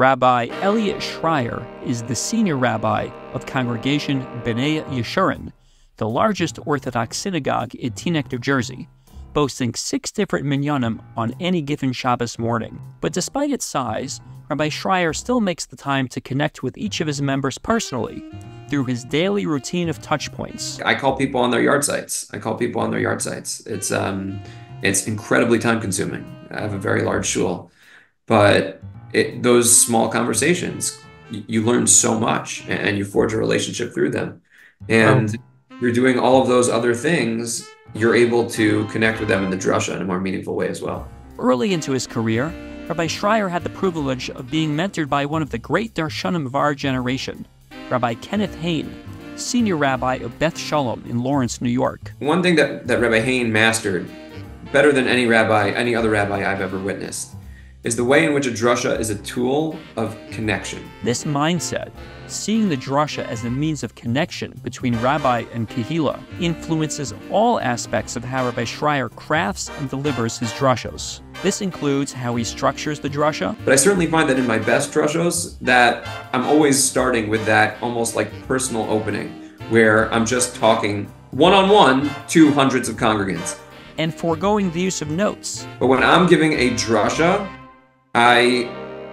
Rabbi Elliot Schrier is the senior rabbi of Congregation B'nai Yeshurun, the largest Orthodox synagogue in Teaneck, New Jersey, boasting six different minyanim on any given Shabbos morning. But despite its size, Rabbi Schrier still makes the time to connect with each of his members personally through his daily routine of touch points. I call people on their yahrzeits. I call people on their yahrzeits. It's um, it's incredibly time consuming. I have a very large shul, but it, those small conversations, you, you learn so much and you forge a relationship through them. And oh. you're doing all of those other things, you're able to connect with them in the drasha in a more meaningful way as well. Early into his career, Rabbi Schrier had the privilege of being mentored by one of the great Darshanim of our generation, Rabbi Kenneth Hain, senior rabbi of Beth Shalom in Lawrence, New York. One thing that, that Rabbi Hain mastered better than any rabbi, any other rabbi I've ever witnessed, is the way in which a drasha is a tool of connection. This mindset, seeing the drasha as a means of connection between rabbi and kahila, influences all aspects of how Rabbi Schrier crafts and delivers his drashos. This includes how he structures the drasha. But I certainly find that in my best drashos that I'm always starting with that almost like personal opening where I'm just talking one-on-one to hundreds of congregants. And foregoing the use of notes. But when I'm giving a drasha, I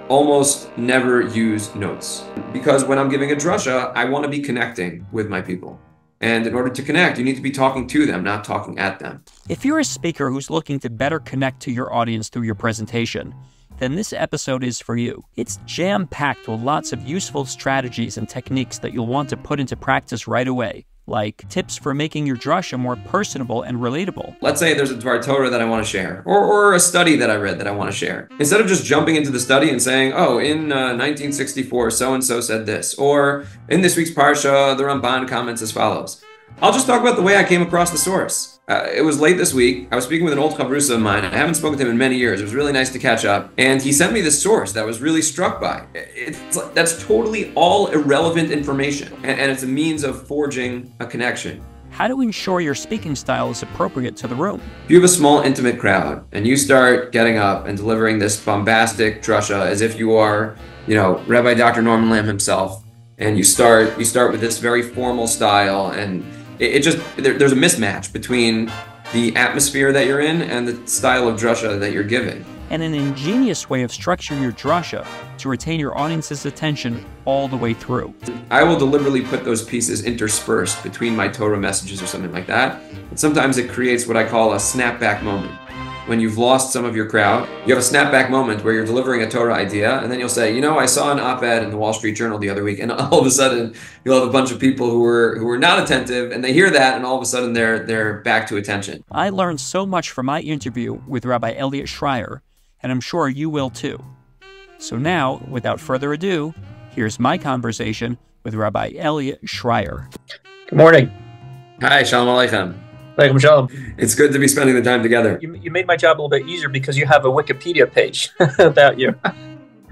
almost never use notes because when I'm giving a drasha, I want to be connecting with my people. And in order to connect, you need to be talking to them, not talking at them. If you're a speaker who's looking to better connect to your audience through your presentation, then this episode is for you. It's jam packed with lots of useful strategies and techniques that you'll want to put into practice right away like tips for making your drasha more personable and relatable. Let's say there's a Dvar Torah that I want to share, or, or a study that I read that I want to share. Instead of just jumping into the study and saying, oh, in uh, 1964, so and so said this, or in this week's Parsha, the Ramban comments as follows. I'll just talk about the way I came across the source. Uh, it was late this week. I was speaking with an old chavrusa of mine. I haven't spoken to him in many years. It was really nice to catch up. And he sent me this source that I was really struck by. It's like, that's totally all irrelevant information, and, and it's a means of forging a connection. How to ensure your speaking style is appropriate to the room. If you have a small, intimate crowd and you start getting up and delivering this bombastic drasha as if you are, you know, Rabbi Dr. Norman Lamm himself, and you start you start with this very formal style and it, it just there, there's a mismatch between the atmosphere that you're in and the style of drasha that you're giving. And an ingenious way of structuring your drasha to retain your audience's attention all the way through. I will deliberately put those pieces interspersed between my Torah messages or something like that. And sometimes it creates what I call a snapback moment when you've lost some of your crowd, you have a snapback moment where you're delivering a Torah idea, and then you'll say, you know, I saw an op-ed in the Wall Street Journal the other week, and all of a sudden you'll have a bunch of people who were who were not attentive, and they hear that, and all of a sudden they're they're back to attention. I learned so much from my interview with Rabbi Elliot Schrier, and I'm sure you will too. So now, without further ado, here's my conversation with Rabbi Elliot Schrier. Good morning. Hi, Shalom Aleichem. Alaikum shalom. It's good to be spending the time together. You, you made my job a little bit easier because you have a Wikipedia page about you.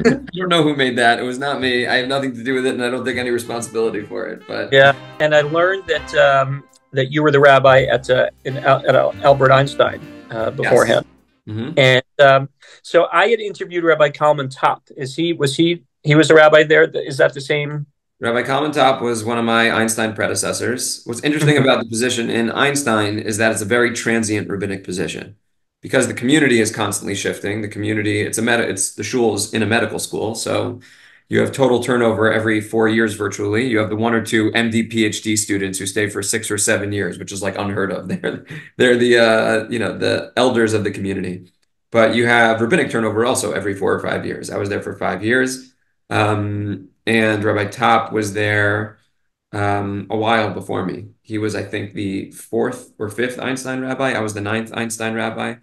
I don't know who made that. It was not me. I have nothing to do with it, and I don't take any responsibility for it. But yeah, and I learned that um, that you were the rabbi at uh, in, at Albert Einstein uh, beforehand. Yes. Mm-hmm. And um, so I had interviewed Rabbi Kalman Top. Is he was he he was a rabbi there? Is that the same Rabbi Kalman Top was one of my Einstein predecessors. What's interesting about the position in Einstein is that it's a very transient rabbinic position because the community is constantly shifting. The community, it's a meta, it's the shul's in a medical school. So you have total turnover every four years virtually. You have the one or two MD PhD students who stay for six or seven years, which is like unheard of. They're they're the uh, you know the elders of the community. But you have rabbinic turnover also every four or five years. I was there for five years. Um, and Rabbi Top was there um, a while before me. He was, I think, the fourth or fifth Einstein rabbi. I was the ninth Einstein rabbi.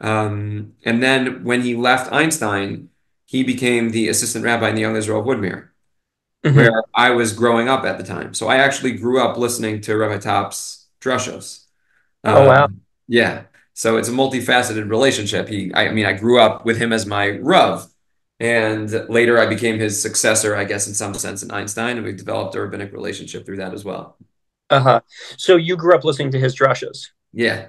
Um, and then when he left Einstein, he became the assistant rabbi in the Young Israel of Woodmere, mm-hmm. where I was growing up at the time. So I actually grew up listening to Rabbi Top's drushos. Um, oh wow! Yeah. So it's a multifaceted relationship. He, I mean, I grew up with him as my rav, and later I became his successor, I guess, in some sense, in Einstein, and we developed a rabbinic relationship through that as well. Uh huh. So you grew up listening to his drushes. Yeah.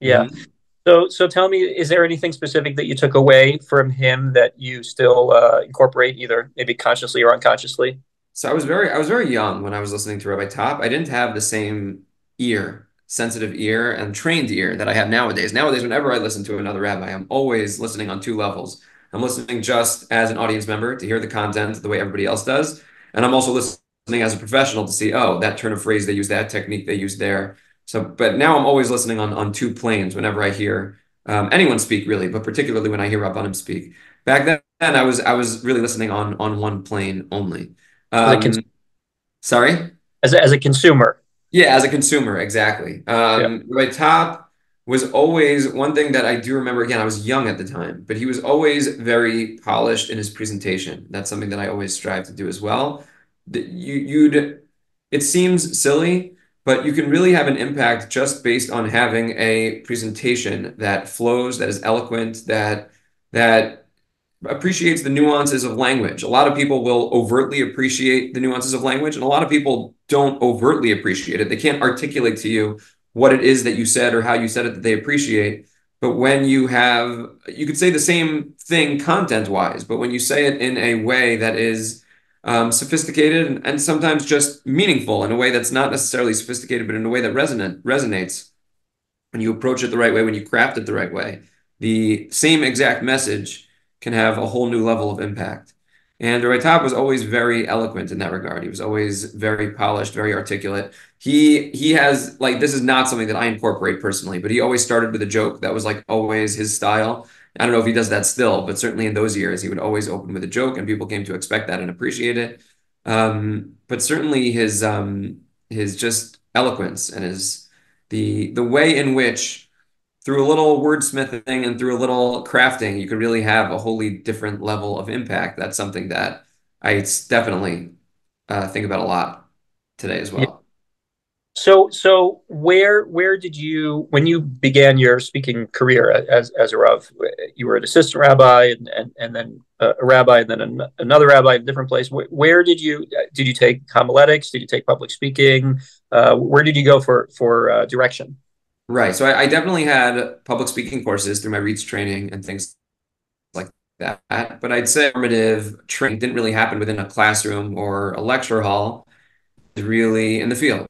Yeah. Mm-hmm. So, so tell me, is there anything specific that you took away from him that you still uh, incorporate, either maybe consciously or unconsciously? So I was very, I was very young when I was listening to Rabbi Top. I didn't have the same ear, sensitive ear, and trained ear that I have nowadays. Nowadays, whenever I listen to another rabbi, I'm always listening on two levels. I'm listening just as an audience member to hear the content the way everybody else does, and I'm also listening as a professional to see, oh, that turn of phrase they use, that technique they use there. So, but now I'm always listening on on two planes whenever I hear um, anyone speak, really, but particularly when I hear Rabbanim speak. Back then, I was I was really listening on on one plane only. Um, as sorry, as a, as a consumer. Yeah, as a consumer, exactly. Um, yeah. Top was always one thing that I do remember. Again, I was young at the time, but he was always very polished in his presentation. That's something that I always strive to do as well. You, you'd, it seems silly, but you can really have an impact just based on having a presentation that flows, that is eloquent, that that appreciates the nuances of language. A lot of people will overtly appreciate the nuances of language, and a lot of people don't overtly appreciate it. They can't articulate to you what it is that you said or how you said it that they appreciate. But when you have, you could say the same thing content wise, but when you say it in a way that is um, sophisticated and, and, sometimes just meaningful in a way that's not necessarily sophisticated, but in a way that resonant resonates. When you approach it the right way, when you craft it the right way, the same exact message can have a whole new level of impact. And Rabbi Top was always very eloquent in that regard. He was always very polished, very articulate. He he has like this is not something that I incorporate personally, but he always started with a joke that was like always his style. I don't know if he does that still, but certainly in those years, he would always open with a joke, and people came to expect that and appreciate it. Um, but certainly his um, his just eloquence and his the the way in which through a little wordsmithing and through a little crafting, you could really have a wholly different level of impact. That's something that I definitely uh, think about a lot today as well. So, so where where did you when you began your speaking career as as a rav? You were an assistant rabbi, and and, and then a rabbi, and then an, another rabbi in a different place. Where, where, did you did you take homiletics? Did you take public speaking? Uh, where did you go for for uh, direction? Right. So I, I, definitely had public speaking courses through my RIETS training and things like that. But I'd say formative training didn't really happen within a classroom or a lecture hall. Really in the field.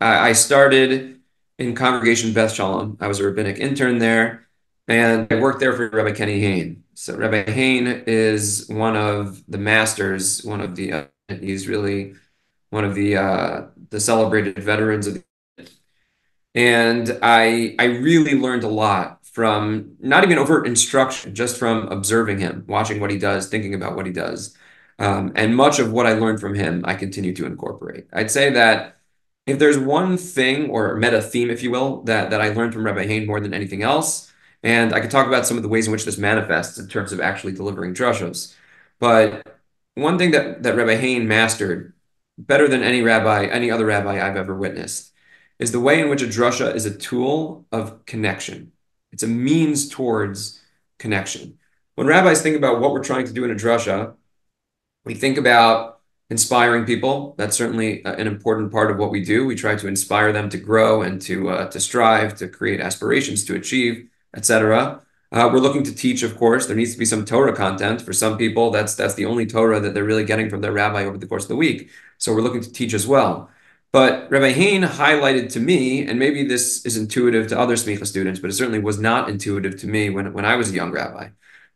I started in Congregation Beth Shalom. I was a rabbinic intern there, and I worked there for Rabbi Kenny Hain. So Rabbi Hain is one of the masters, one of the uh, he's really one of the uh, the celebrated veterans of the and I I really learned a lot from not even overt instruction, just from observing him, watching what he does, thinking about what he does. Um, and much of what I learned from him, I continue to incorporate. I'd say that if there's one thing or meta theme, if you will, that, that I learned from Rabbi Hain more than anything else, and I could talk about some of the ways in which this manifests in terms of actually delivering drushos. But one thing that, that Rabbi Hain mastered better than any rabbi, any other rabbi I've ever witnessed, is the way in which a drusha is a tool of connection. It's a means towards connection. When rabbis think about what we're trying to do in a drusha, we think about inspiring people. That's certainly uh, an important part of what we do. We try to inspire them to grow and to uh, to strive, to create aspirations, to achieve, etc. Uh, we're looking to teach, of course. There needs to be some Torah content for some people. That's that's the only Torah that they're really getting from their rabbi over the course of the week. So we're looking to teach as well. But Rabbi Hain highlighted to me, and maybe this is intuitive to other Smicha students, but it certainly was not intuitive to me when, when I was a young rabbi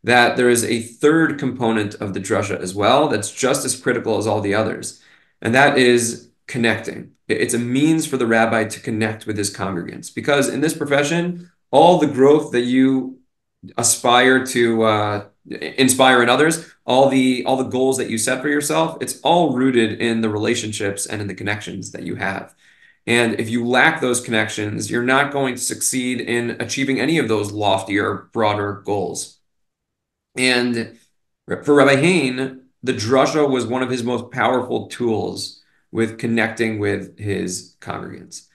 that there is a third component of the drasha as well that's just as critical as all the others, and that is connecting. It's a means for the rabbi to connect with his congregants because in this profession, all the growth that you aspire to uh, inspire in others, all the all the goals that you set for yourself, it's all rooted in the relationships and in the connections that you have. And if you lack those connections, you're not going to succeed in achieving any of those loftier, broader goals. And for Rabbi Hain, the drasha was one of his most powerful tools with connecting with his congregants.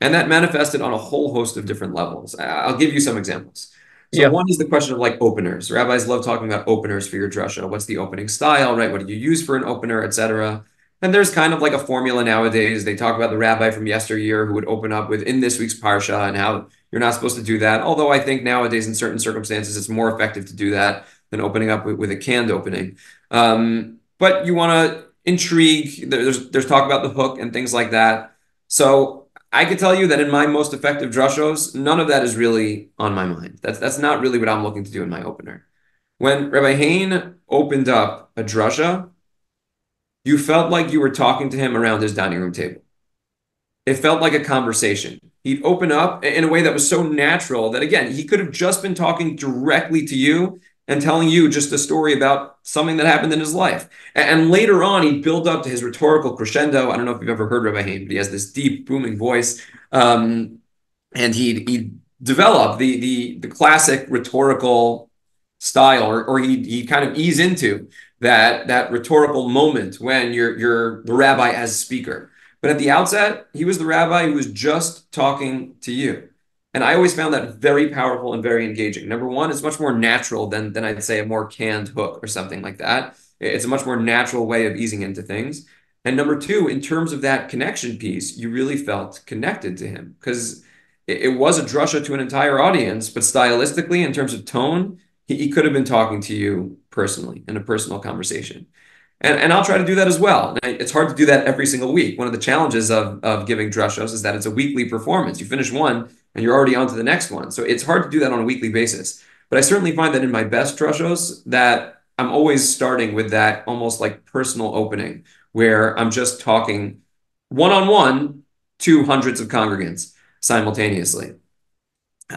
And that manifested on a whole host of different levels. I'll give you some examples. So yeah. one is the question of like openers. Rabbis love talking about openers for your drasha. What's the opening style, right? What do you use for an opener, etc. And there's kind of like a formula nowadays. They talk about the rabbi from yesteryear who would open up with in this week's parsha and how You're not supposed to do that. Although I think nowadays, in certain circumstances, it's more effective to do that than opening up with, with a canned opening. Um, but you want to intrigue. There's there's talk about the hook and things like that. So I could tell you that in my most effective drushos, none of that is really on my mind. That's that's not really what I'm looking to do in my opener. When Rabbi Hain opened up a drusha, you felt like you were talking to him around his dining room table. It felt like a conversation. He'd open up in a way that was so natural that, again, he could have just been talking directly to you and telling you just a story about something that happened in his life. And later on, he'd build up to his rhetorical crescendo. I don't know if you've ever heard Rabbi Hain, but he has this deep, booming voice. Um, and he'd, he'd develop the, the, the classic rhetorical style, or, or he'd, he'd kind of ease into that, that rhetorical moment when you're, you're the rabbi as speaker. But at the outset, he was the rabbi who was just talking to you. And I always found that very powerful and very engaging. Number one, it's much more natural than, than I'd say a more canned hook or something like that. It's a much more natural way of easing into things. And number two, in terms of that connection piece, you really felt connected to him because it, it, was a drusha to an entire audience, but stylistically, in terms of tone, he, he could have been talking to you personally in a personal conversation. And, and I'll try to do that as well. It's hard to do that every single week. One of the challenges of, of giving drushos is that it's a weekly performance. You finish one and you're already on to the next one. So it's hard to do that on a weekly basis. But I certainly find that in my best drushos that I'm always starting with that almost like personal opening where I'm just talking one-on-one to hundreds of congregants simultaneously.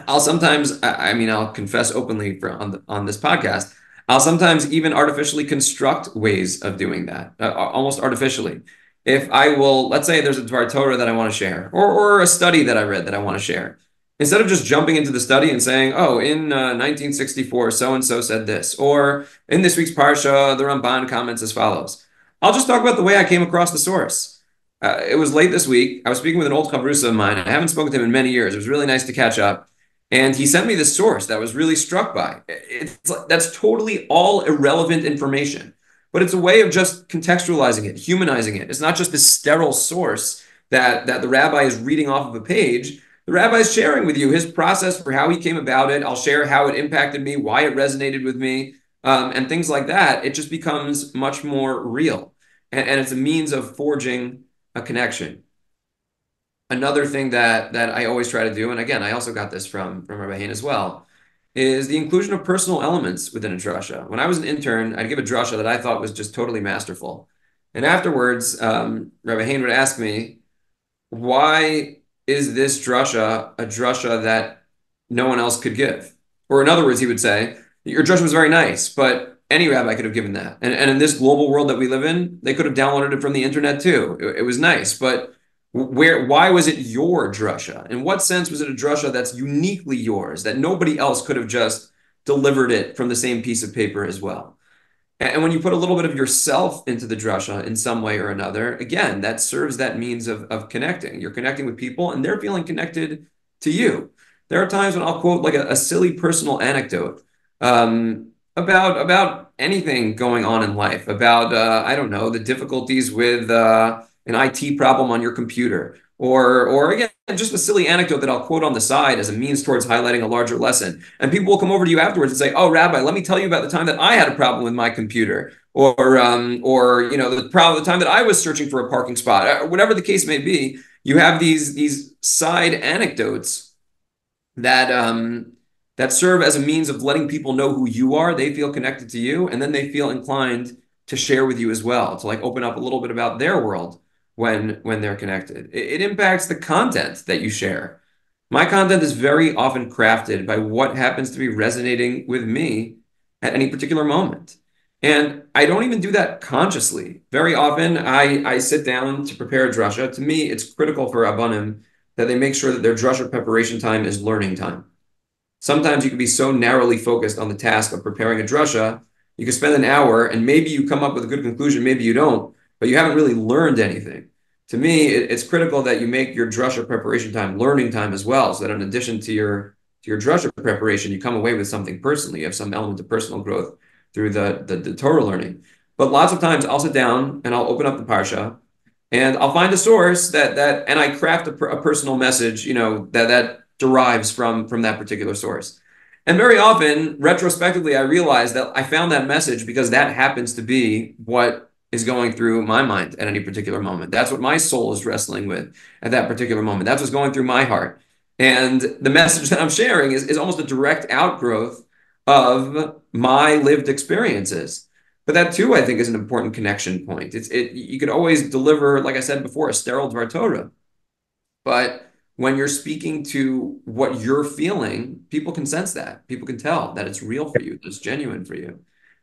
I'll sometimes, I mean, I'll confess openly for, on, the, on this podcast, I'll sometimes even artificially construct ways of doing that, uh, almost artificially. If I will, let's say there's a Dvar Torah that I want to share, or, or a study that I read that I want to share. Instead of just jumping into the study and saying, oh, in uh, 1964, so and so said this, or in this week's Parsha, the Ramban comments as follows, I'll just talk about the way I came across the source. Uh, it was late this week. I was speaking with an old chavrusa of mine. I haven't spoken to him in many years. It was really nice to catch up. And he sent me this source that was really struck by. It's that's totally all irrelevant information, but it's a way of just contextualizing it, humanizing it. It's not just this sterile source that that the rabbi is reading off of a page. The rabbi is sharing with you his process for how he came about it. I'll share how it impacted me, why it resonated with me, um, and things like that. It just becomes much more real, and, and it's a means of forging a connection another thing that that I always try to do, and again, I also got this from from Rabbi Hain as well, is the inclusion of personal elements within a drasha. When I was an intern, I'd give a drasha that I thought was just totally masterful, and afterwards, um, Rabbi Hain would ask me, "Why is this drasha a drasha that no one else could give?" Or in other words, he would say, "Your drasha was very nice, but." Any rabbi could have given that. And, and in this global world that we live in, they could have downloaded it from the internet too. It, it was nice, but where why was it your drusha? In what sense was it a drusha that's uniquely yours that nobody else could have just delivered it from the same piece of paper as well? And when you put a little bit of yourself into the drusha in some way or another, again, that serves that means of, of connecting. You're connecting with people and they're feeling connected to you. There are times when I'll quote like a, a silly personal anecdote um, about about anything going on in life, about uh, I don't know the difficulties with uh, an IT problem on your computer, or or again, just a silly anecdote that I'll quote on the side as a means towards highlighting a larger lesson. And people will come over to you afterwards and say, "Oh, Rabbi, let me tell you about the time that I had a problem with my computer." Or, um, or you know, the problem, the time that I was searching for a parking spot, uh, whatever the case may be, you have these these side anecdotes that um, that serve as a means of letting people know who you are. They feel connected to you, and then they feel inclined to share with you as well, to like open up a little bit about their world when when they're connected. It, it impacts the content that you share. My content is very often crafted by what happens to be resonating with me at any particular moment. And I don't even do that consciously. Very often I, I sit down to prepare a drasha. To me, it's critical for Rabbanim that they make sure that their drasha preparation time is learning time. Sometimes you can be so narrowly focused on the task of preparing a drasha, you can spend an hour and maybe you come up with a good conclusion, maybe you don't, but you haven't really learned anything. To me, it, it's critical that you make your drusha preparation time learning time as well, so that in addition to your to your drusha preparation, you come away with something personally. You have some element of personal growth through the, the, the Torah learning. But lots of times I'll sit down and I'll open up the parsha and I'll find a source that that and I craft a, a personal message, you know, that that derives from from that particular source. And very often, retrospectively, I realize that I found that message because that happens to be what is going through my mind at any particular moment. That's what my soul is wrestling with at that particular moment. That's what's going through my heart. And the message that I'm sharing is, is almost a direct outgrowth of my lived experiences. But that too, I think, is an important connection point. It's it you could always deliver, like I said before, a sterile Dvar Torah. But when you're speaking to what you're feeling, people can sense that. People can tell that it's real for you, that it's genuine for you.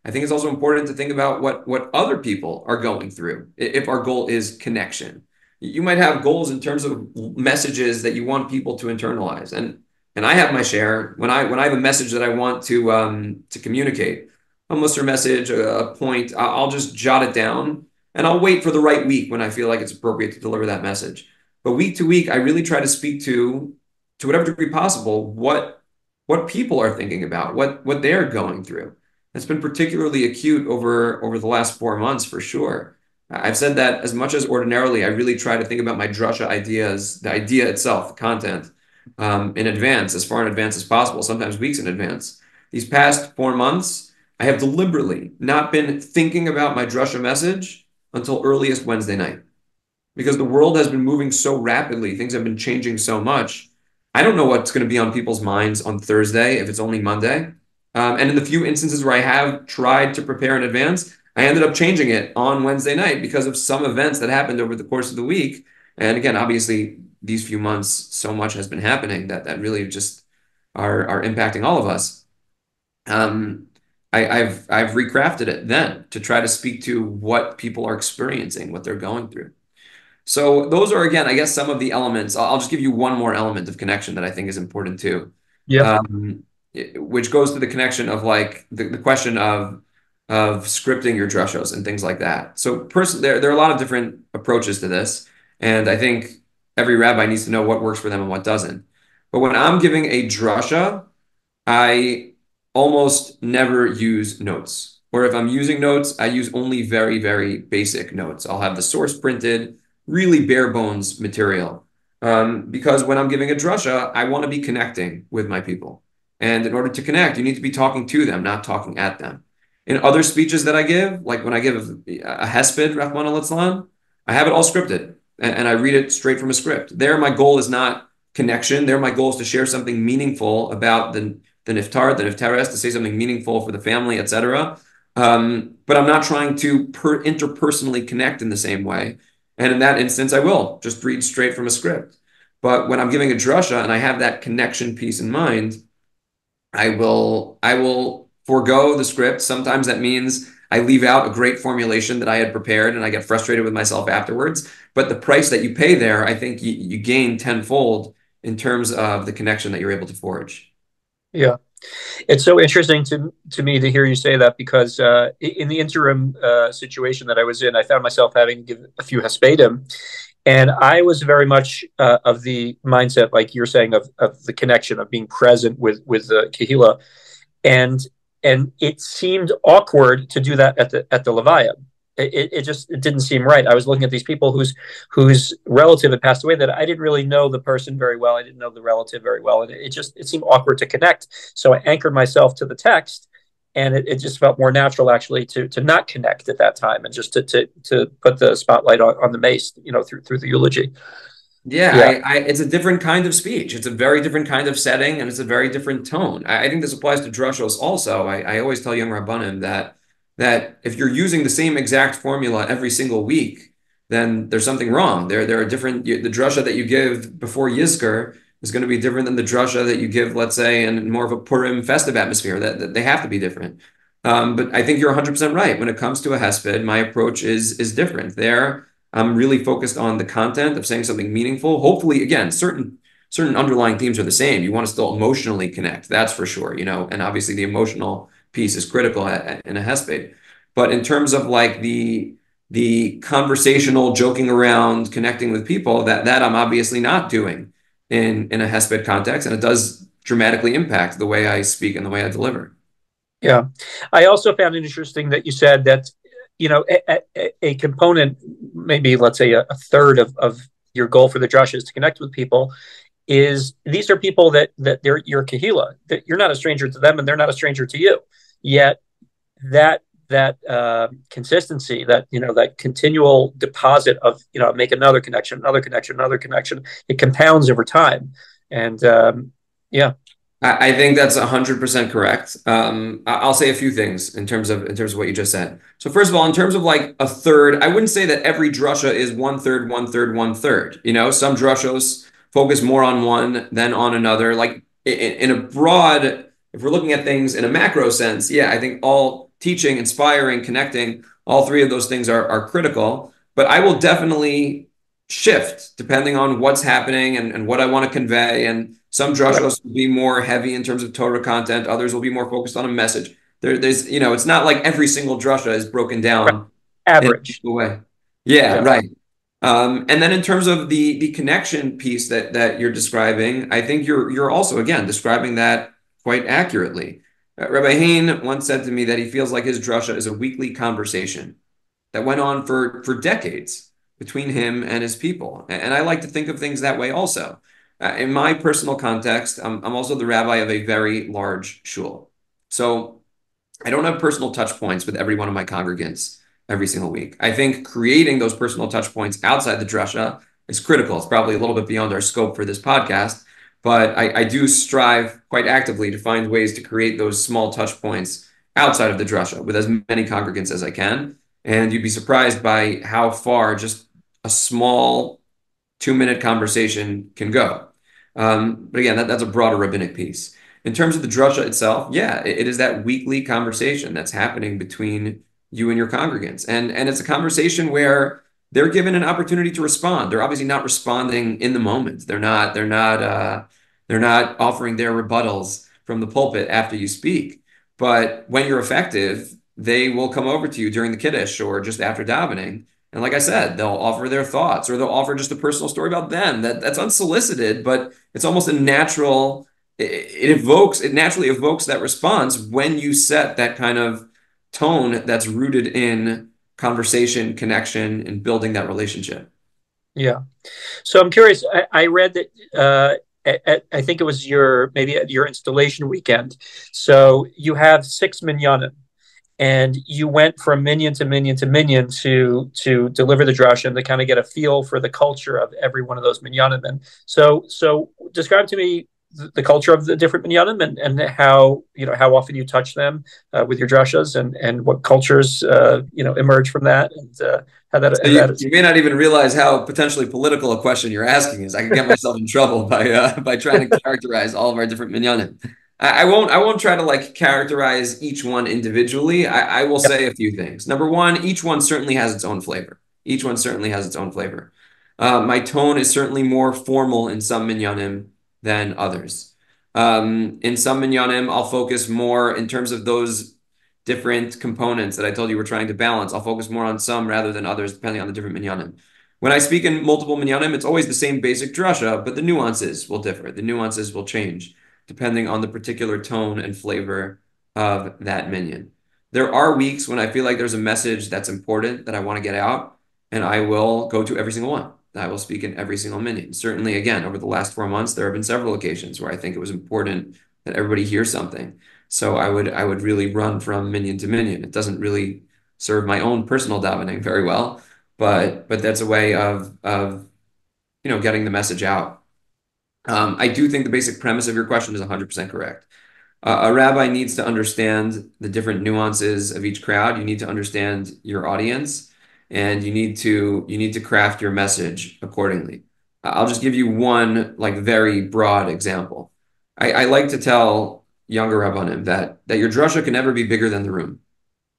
I think it's also important to think about what what other people are going through if our goal is connection. You might have goals in terms of messages that you want people to internalize. And and I have my share. When I when I have a message that I want to um, to communicate, a Musser message, a, a point, I'll just jot it down and I'll wait for the right week when I feel like it's appropriate to deliver that message. But week to week, I really try to speak to, to whatever degree possible, what what people are thinking about, what what they're going through. It's been particularly acute over over the last four months for sure. I've said that as much as ordinarily, I really try to think about my drasha ideas, the idea itself, the content, um, in advance, as far in advance as possible, sometimes weeks in advance. These past four months, I have deliberately not been thinking about my drasha message until earliest Wednesday night because the world has been moving so rapidly. Things have been changing so much. I don't know what's going to be on people's minds on Thursday if it's only Monday. Um, and in the few instances where I have tried to prepare in advance, I ended up changing it on Wednesday night because of some events that happened over the course of the week. And again, obviously, these few months, so much has been happening that that really just are are impacting all of us. Um, I, I've I've recrafted it then to try to speak to what people are experiencing, what they're going through. So those are again, I guess, some of the elements. I'll, I'll just give you one more element of connection that I think is important too. Yeah. Um, which goes to the connection of like the, the question of of scripting your drushos and things like that. So person there there are a lot of different approaches to this, and I think every rabbi needs to know what works for them and what doesn't. But when I'm giving a drasha, I almost never use notes. Or if I'm using notes, I use only very, very basic notes. I'll have the source printed, really bare bones material. Um, because when I'm giving a drasha, I want to be connecting with my people. And in order to connect, you need to be talking to them, not talking at them. In other speeches that I give, like when I give a hesped, Rahman al I have it all scripted and, and I read it straight from a script. There, my goal is not connection. There, my goal is to share something meaningful about the the niftar, the niftares, to say something meaningful for the family, etc. Um, but I'm not trying to per- interpersonally connect in the same way. And in that instance, I will just read straight from a script. But when I'm giving a drasha and I have that connection piece in mind, I will I will forego the script. Sometimes that means I leave out a great formulation that I had prepared and I get frustrated with myself afterwards. But the price that you pay there, I think you, you gain tenfold in terms of the connection that you're able to forge. Yeah. It's so interesting to to me to hear you say that because uh, in the interim uh, situation that I was in, I found myself having to give a few hespedim, and I was very much uh, of the mindset, like you're saying, of, of the connection of being present with with the kahila, and and it seemed awkward to do that at the at the levaya it, it just it didn't seem right. I was looking at these people whose whose relative had passed away that I didn't really know the person very well. I didn't know the relative very well, and it just it seemed awkward to connect. So I anchored myself to the text, and it, it just felt more natural actually to to not connect at that time and just to to to put the spotlight on, on the mace, you know, through through the eulogy. Yeah, yeah. I, I, it's a different kind of speech. It's a very different kind of setting, and it's a very different tone. I, I think this applies to drushos also. I, always tell young rabbanim that that if you're using the same exact formula every single week, then there's something wrong. There, there are different. The drasha that you give before Yizkor is going to be different than the drasha that you give, let's say, in more of a Purim festive atmosphere. That, that they have to be different. Um, but I think you're 100% right. When it comes to a hesped, my approach is is different. There, I'm really focused on the content of saying something meaningful. Hopefully, again, certain certain underlying themes are the same. You want to still emotionally connect, that's for sure. You know, and obviously the emotional piece is critical in a hesped. But in terms of like the the conversational joking around connecting with people that that I'm obviously not doing in in a hesped context and it does dramatically impact the way I speak and the way I deliver. Yeah. I also found it interesting that you said that you know a, a, a component maybe let's say a, a, third of, of your goal for the drush is to connect with people is these are people that that they're your kahila that you're not a stranger to them and they're not a stranger to you yet that that uh, consistency that you know that continual deposit of you know make another connection another connection another connection it compounds over time and um, yeah I think that's 100% correct. Um, I'll say a few things in terms of in terms of what you just said. So first of all, in terms of like a third, I wouldn't say that every drusha is one third, one third, one third. You know, some drushos focus more on one than on another. Like in, in a broad, if we're looking at things in a macro sense, yeah, I think all teaching, inspiring, connecting, all three of those things are are critical. But I will definitely shift depending on what's happening and, and what I want to convey and some drushos will be more heavy in terms of Torah content. Others will be more focused on a message. There, there's, you know, it's not like every single drasha is broken down. Right. Average. way. Yeah, yeah, right. Um, and then in terms of the the connection piece that that you're describing, I think you're you're also again describing that quite accurately. Uh, Rabbi Hain once said to me that he feels like his drasha is a weekly conversation that went on for for decades between him and his people. And, I like to think of things that way also. Uh, in my personal context, I'm, I'm also the rabbi of a very large shul. So I don't have personal touch points with every one of my congregants every single week. I think creating those personal touch points outside the drasha is critical. It's probably a little bit beyond our scope for this podcast, but I, I do strive quite actively to find ways to create those small touch points outside of the drasha with as many congregants as I can. And you'd be surprised by how far just a small two minute conversation can go. Um, but again, that, that's a broader rabbinic piece. In terms of the drasha itself, yeah, it, it is that weekly conversation that's happening between you and your congregants. And, and it's a conversation where they're given an opportunity to respond. They're obviously not responding in the moment. They're not, they're not, uh, they're not offering their rebuttals from the pulpit after you speak. But when you're effective, they will come over to you during the kiddush or just after davening and like I said, they'll offer their thoughts or they'll offer just a personal story about them. That that's unsolicited, but it's almost a natural. It, it evokes it naturally evokes that response when you set that kind of tone that's rooted in conversation, connection, and building that relationship. Yeah. So I'm curious. I, I read that. Uh, at, I think it was your maybe at your installation weekend. So you have six minyanim and you went from minyan to minyan to minyan to to deliver the drush and to kind of get a feel for the culture of every one of those minyanim. And so so describe to me the, the culture of the different minyanim and, and how you know how often you touch them uh, with your drushas and and what cultures uh, you know emerge from that and uh, that, so you, you, may not even realize how potentially political a question you're asking is. I can get myself in trouble by uh, by trying to characterize all of our different minyanim. I won't I won't try to like characterize each one individually. I, I will yep. say a few things. Number one, each one certainly has its own flavor. Each one certainly has its own flavor. Uh, my tone is certainly more formal in some minyanim than others. Um, in some minyanim, I'll focus more in terms of those different components that I told you we're trying to balance. I'll focus more on some rather than others, depending on the different minyanim. When I speak in multiple minyanim, it's always the same basic drasha, but the nuances will differ. The nuances will change depending on the particular tone and flavor of that minyan. There are weeks when I feel like there's a message that's important that I want to get out, and I will go to every single one. I will speak in every single minyan. Certainly, again, over the last four months, there have been several occasions where I think it was important that everybody hear something. So I would I would really run from minyan to minyan. It doesn't really serve my own personal davening very well, but but that's a way of of you know getting the message out. Um, I do think the basic premise of your question is 100% correct. Uh, a rabbi needs to understand the different nuances of each crowd. You need to understand your audience, and you need to you need to craft your message accordingly. I'll just give you one like very broad example. I, I like to tell younger rabbanim that that your drasha can never be bigger than the room.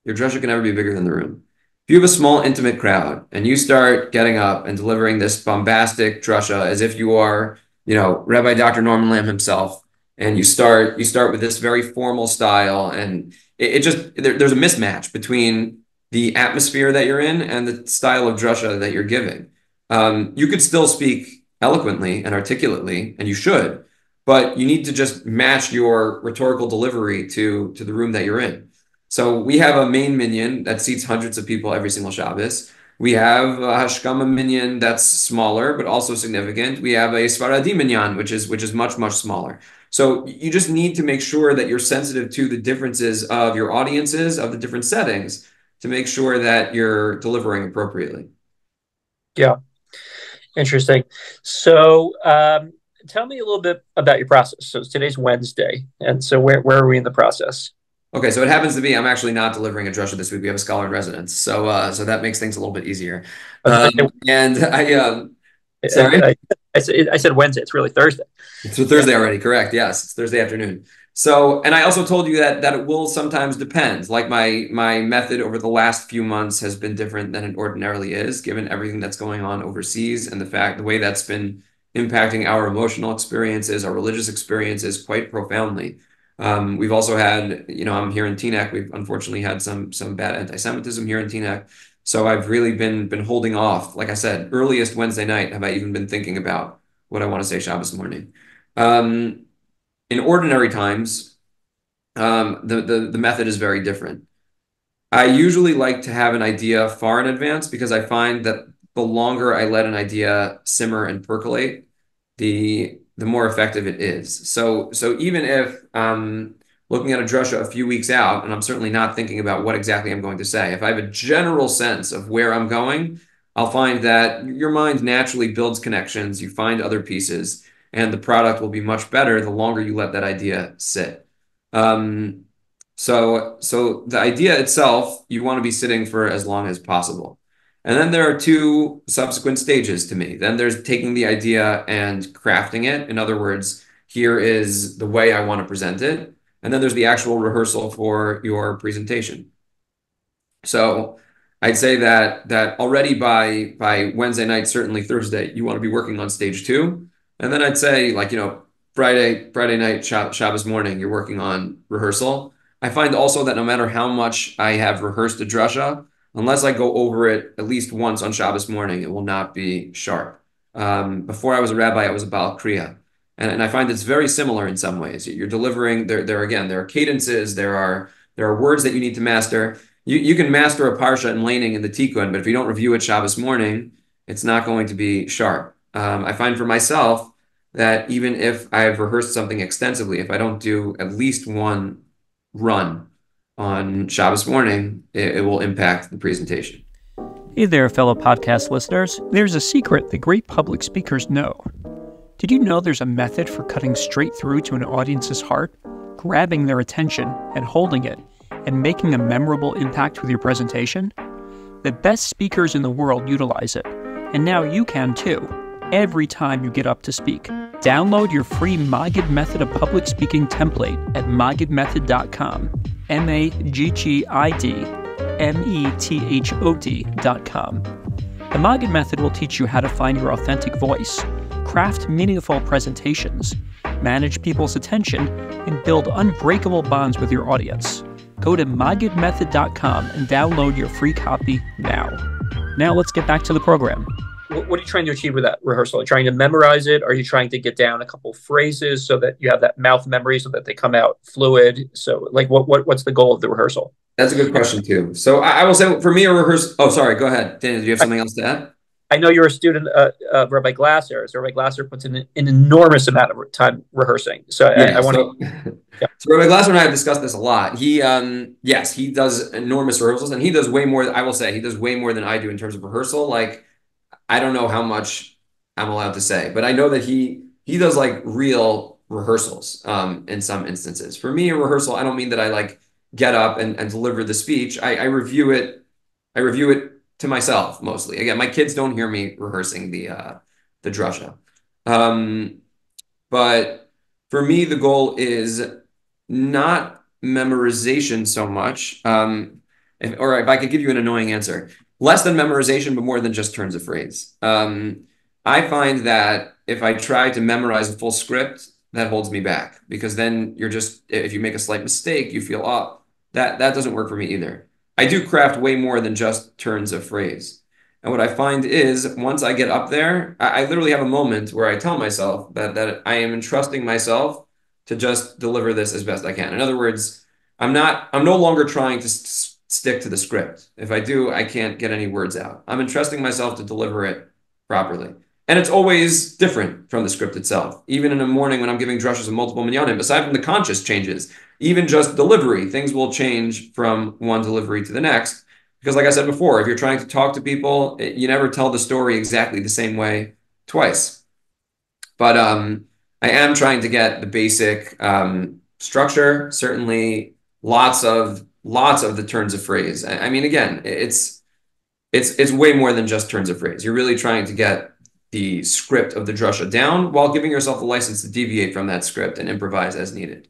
Your drasha can never be bigger than the room. If you have a small, intimate crowd and you start getting up and delivering this bombastic drasha as if you are you know, Rabbi Dr. Norman Lamm himself, and you start you start with this very formal style, and it, it just there, there's a mismatch between the atmosphere that you're in and the style of drasha that you're giving. Um, you could still speak eloquently and articulately, and you should, but you need to just match your rhetorical delivery to to the room that you're in. So we have a main minyan that seats hundreds of people every single Shabbos. We have a Hashkama minyan that's smaller, but also significant. We have a Sfaradi minyan, which is which is much, much smaller. So you just need to make sure that you're sensitive to the differences of your audiences, of the different settings, to make sure that you're delivering appropriately. Yeah. Interesting. So um, tell me a little bit about your process. So today's Wednesday. And so where, where are we in the process? Okay, so it happens to be I'm actually not delivering a drasha this week. We have a scholar in residence, so uh, so that makes things a little bit easier. Um, and I, um, sorry, I, I, said, I said Wednesday. It's really Thursday. It's Thursday already. Correct. Yes, it's Thursday afternoon. So, and I also told you that that it will sometimes depend. Like my my method over the last few months has been different than it ordinarily is, given everything that's going on overseas and the fact the way that's been impacting our emotional experiences, our religious experiences quite profoundly. Um, we've also had, you know, I'm here in Teaneck. We've unfortunately had some some bad anti-Semitism here in Teaneck. So I've really been been holding off. Like I said, earliest Wednesday night have I even been thinking about what I want to say Shabbos morning. Um, in ordinary times, um, the, the the method is very different. I usually like to have an idea far in advance because I find that the longer I let an idea simmer and percolate, the the more effective it is. So so even if um, looking at a drasha a few weeks out, and I'm certainly not thinking about what exactly I'm going to say, if I have a general sense of where I'm going, I'll find that your mind naturally builds connections. You find other pieces, and the product will be much better the longer you let that idea sit. Um, so so the idea itself, you want to be sitting for as long as possible. And then there are two subsequent stages to me. Then there's taking the idea and crafting it. In other words, here is the way I want to present it. And then there's the actual rehearsal for your presentation. So I'd say that that already by by Wednesday night, certainly Thursday, you want to be working on stage two. And then I'd say like, you know, Friday, Friday night, Shabbos morning, you're working on rehearsal. I find also that no matter how much I have rehearsed a drasha, unless I go over it at least once on Shabbos morning, it will not be sharp. Um, before I was a rabbi, I was a Baal Kriya. And, and I find it's very similar in some ways. You're delivering there, there again, there are cadences, there are there are words that you need to master. You, you can master a parsha and laning in the tikkun, but if you don't review it Shabbos morning, it's not going to be sharp. Um, I find for myself that even if I've rehearsed something extensively, if I don't do at least one run on Shabbos morning, it, it will impact the presentation. Hey there, fellow podcast listeners. There's a secret that great public speakers know. Did you know there's a method for cutting straight through to an audience's heart, grabbing their attention and holding it, and making a memorable impact with your presentation? The best speakers in the world utilize it, and now you can too, every time you get up to speak. Download your free Maggid Method of Public Speaking template at maggidmethod.com M A G G I D M E T H O D dot com. The Maggid method will teach you how to find your authentic voice, craft meaningful presentations, manage people's attention, and build unbreakable bonds with your audience. Go to maggidmethod.com and download your free copy now. Now let's get back to the program what are you trying to achieve with that rehearsal? Are you trying to memorize it? Are you trying to get down a couple phrases so that you have that mouth memory so that they come out fluid? So like what, what what's the goal of the rehearsal? That's a good question too. So I, I will say for me a rehearsal. Oh, sorry. Go ahead, Daniel. Do you have something else to add? I know you're a student uh, of Rabbi Glasser. So Rabbi Glasser puts in an, an enormous amount of time rehearsing. So yeah, I, I want to. So, yeah. so Rabbi Glasser and I have discussed this a lot. He, um, yes, he does enormous rehearsals, and he does way more. I will say he does way more than I do in terms of rehearsal. Like I don't know how much I'm allowed to say, but I know that he he does like real rehearsals um, in some instances. For me, a rehearsal, I don't mean that I like get up and, and deliver the speech. I, I review it. I review it to myself mostly. Again, my kids don't hear me rehearsing the uh, the drasha. Um, but for me, the goal is not memorization so much. Um, if, or if I could give you an annoying answer, less than memorization, but more than just turns of phrase. Um, I find that if I try to memorize a full script, that holds me back because then you're just if you make a slight mistake, you feel oh that that doesn't work for me either. I do craft way more than just turns of phrase. And what I find is once I get up there, I, I literally have a moment where I tell myself that that I am entrusting myself to just deliver this as best I can. In other words, I'm not I'm no longer trying to stick to the script. If I do, I can't get any words out. I'm entrusting myself to deliver it properly. And it's always different from the script itself. Even in the morning when I'm giving drushas of multiple minyanim, aside from the conscious changes, even just delivery, things will change from one delivery to the next. Because, like I said before, if you're trying to talk to people, you never tell the story exactly the same way twice. But um, I am trying to get the basic um, structure. Certainly, lots of lots of the turns of phrase. I, I mean, again, it's it's it's way more than just turns of phrase. You're really trying to get the script of the drasha down while giving yourself the license to deviate from that script and improvise as needed.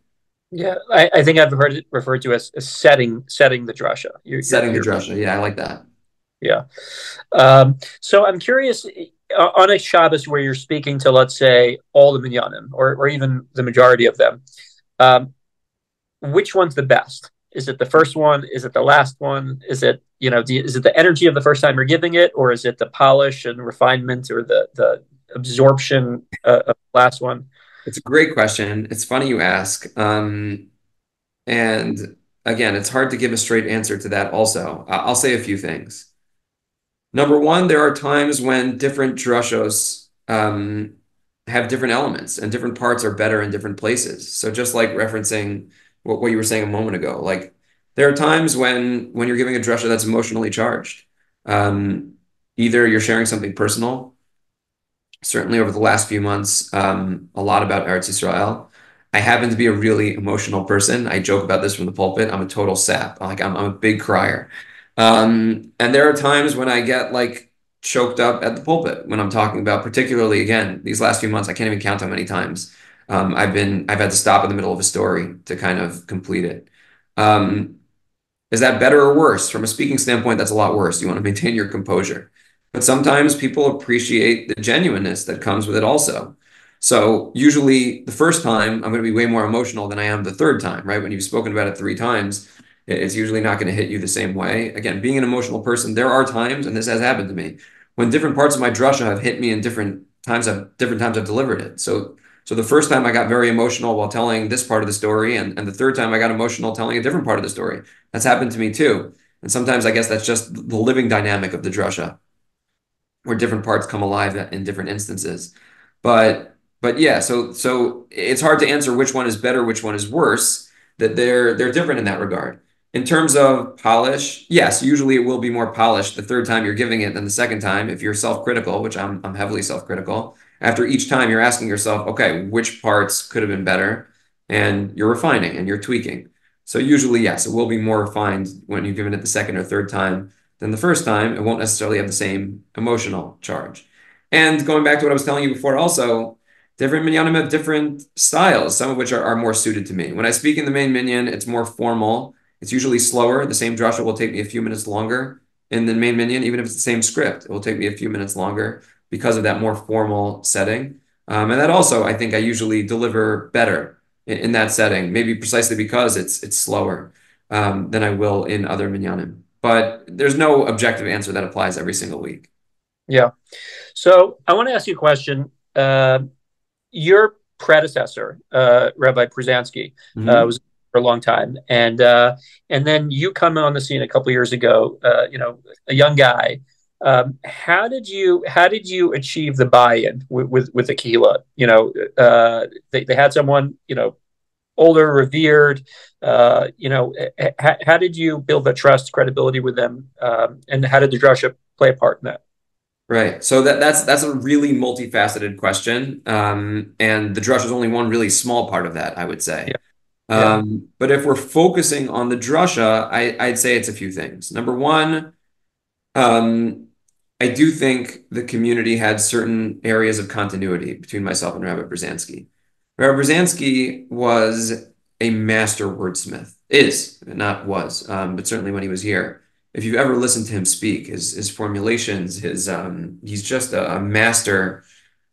Yeah, I, I think I've heard it referred to as, as setting setting the drasha. You're, setting you're, the drasha. Yeah, I like that. Yeah. Um, so I'm curious on a Shabbos where you're speaking to, let's say, all the minyanim or, or even the majority of them, um, which one's the best? Is it the first one? Is it the last one? Is it you know you, is it the energy of the first time you're giving it, or is it the polish and refinement, or the the absorption uh, of the last one? It's a great question. It's funny you ask. Um, and again, it's hard to give a straight answer to that. Also, I'll say a few things. Number one, there are times when different drushos um, have different elements and different parts are better in different places. So just like referencing what, what you were saying a moment ago, like there are times when when you're giving a drasha that's emotionally charged. Um, either you're sharing something personal. Certainly over the last few months, um, a lot about Eretz Yisrael. I happen to be a really emotional person. I joke about this from the pulpit. I'm a total sap. Like I'm, I'm a big crier. Um, and there are times when I get like choked up at the pulpit when I'm talking about, particularly again, these last few months, I can't even count how many times um, I've been I've had to stop in the middle of a story to kind of complete it. Um, is that better or worse? From a speaking standpoint, that's a lot worse. You want to maintain your composure. But sometimes people appreciate the genuineness that comes with it also. So usually the first time I'm going to be way more emotional than I am the third time, right? When you've spoken about it three times, it's usually not going to hit you the same way. Again, being an emotional person, there are times, and this has happened to me, when different parts of my drusha have hit me in different times I've different times I've delivered it. So so the first time I got very emotional while telling this part of the story, and, and the third time I got emotional telling a different part of the story. That's happened to me too. And sometimes I guess that's just the living dynamic of the drasha, where different parts come alive in different instances. But but yeah, so so it's hard to answer which one is better, which one is worse. That they're they're different in that regard. In terms of polish, yes, usually it will be more polished the third time you're giving it than the second time if you're self-critical, which I'm I'm heavily self-critical after each time you're asking yourself, okay, which parts could have been better? And you're refining and you're tweaking. So usually, yes, it will be more refined when you've given it the second or third time than the first time. It won't necessarily have the same emotional charge. And going back to what I was telling you before, also, different minyanim have different styles, some of which are, are more suited to me. When I speak in the main minyan, it's more formal. It's usually slower. The same drasha will take me a few minutes longer in the main minyan, even if it's the same script. It will take me a few minutes longer because of that more formal setting. Um, and that also, I think I usually deliver better in, in that setting, maybe precisely because it's it's slower um, than I will in other minyanim. But there's no objective answer that applies every single week. Yeah. So I want to ask you a question. Uh, your predecessor, uh, Rabbi Pruzansky, mm-hmm. uh, was for a long time, and uh, and then you come on the scene a couple years ago. Uh, you know, a young guy um, how did you how did you achieve the buy-in with with, with the Kehila? You know, uh, they they had someone you know older, revered. Uh, you know, h- how did you build the trust, credibility with them, um, and how did the drasha play a part in that? Right. So that that's that's a really multifaceted question, um, and the drasha is only one really small part of that, I would say. Yeah. Um, yeah. But if we're focusing on the drasha, I, I'd say it's a few things. Number one, um, I do think the community had certain areas of continuity between myself and Rabbi Pruzansky. Rabbi Pruzansky was a master wordsmith, is, not was, um, but certainly when he was here. If you've ever listened to him speak, his, his formulations, his um, he's just a, a master.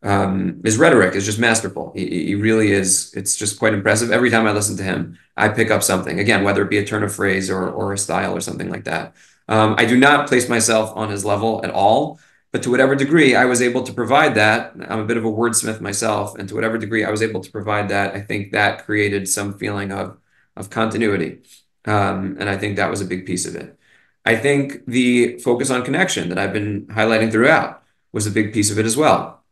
Um, his rhetoric is just masterful. He, he really is. It's just quite impressive. Every time I listen to him, I pick up something. Again, whether it be a turn of phrase or, or a style or something like that. Um, I do not place myself on his level at all, but to whatever degree I was able to provide that, I'm a bit of a wordsmith myself, and to whatever degree I was able to provide that, I think that created some feeling of of continuity. Um, and I think that was a big piece of it. I think the focus on connection that I've been highlighting throughout was a big piece of it as well.